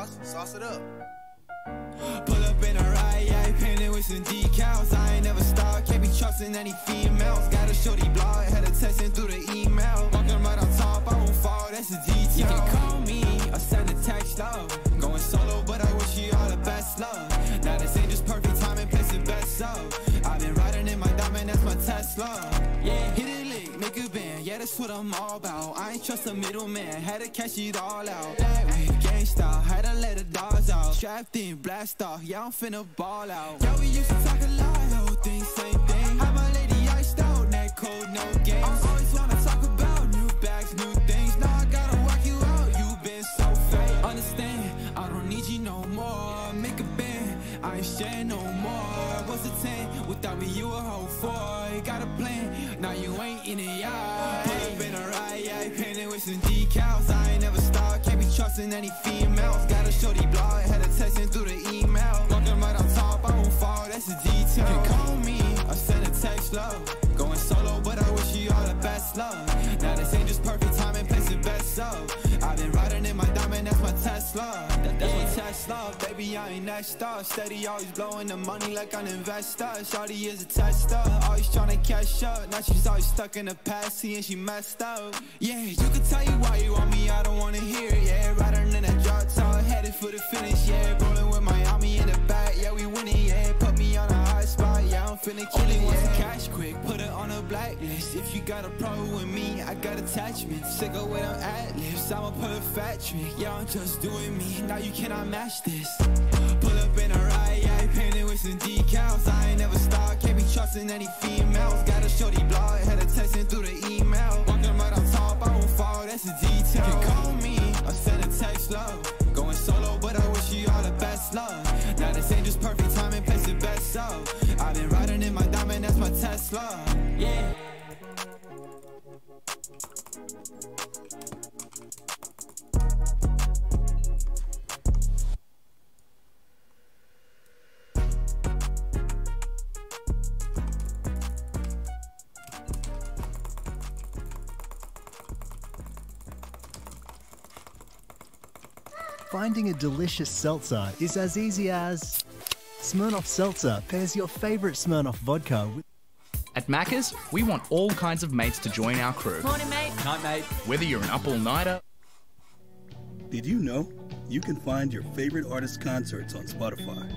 Ross, sauce it up. Pull up in a ride, yeah, painted with some decals. I ain't never stopped, can't be trusting any females. Got a shorty blog, had her texting through the email. Walking right on top, I won't fall, that's a detail. You can call me or send a text, love. Going solo, but I wish you all the best, love. Now this ain't just perfect timing, place it best up. I've been riding in my diamond, that's my Tesla. Yeah, that's what I'm all about. I ain't trust a middleman, had to cash it all out. Ay, Gangsta, had to let the dogs out. Strapped in, blast off, yeah, I'm finna ball out. Yeah, we used to talk a lot, whole thing, same thing. Have my lady iced out, neck cold, no games. I always wanna talk about new bags, new things. Now I gotta work you out, you been so fake. Understand, I don't need you no more. Make a band, I ain't sharing no more. What's the 10? Without me, you a whole four. You got a plan, now you ain't in it, yeah. Pull up in a ride, yeah, painted with some decals. I ain't never stopped, can't be trusting any females. Got a shorty blog, had her texting through the email. Walking right on top, I won't fall, that's a detail. You can call me or send a text, love. Going solo, but I wish you all the best, love. Now this ain't just perfect timing, place it best up. Tesla, baby, I ain't next up. Steady, always blowing the money like an investor. Shawty is a tester, always trying to catch up. Now she's always stuck in the past, seeing she messed up. Yeah, you can tell you why you want blacklist. If you got a problem with me, I got attachments. Sick of with them ad libs, I'm a perfect trick. Yeah, I'm just doing me, now you cannot match this. Pull up in a ride, yeah, painted with some decals. I ain't never stopped, can't be trusting any females. Got a shorty blog, had her texting through the email. Walking right on top, I won't fall, that's a detail. You can call me or send a text, love. Going solo, but I wish you all the best, love. Now this ain't just perfect timing, place it best up. I've been riding in my diamond, that's my Tesla. Finding a delicious seltzer is as easy as Smirnoff Seltzer pairs your favorite Smirnoff vodka with At Macca's, we want all kinds of mates to join our crew. Morning, mate. Night, mate. Whether you're an up all nighter, Did you know you can find your favorite artist concerts on Spotify?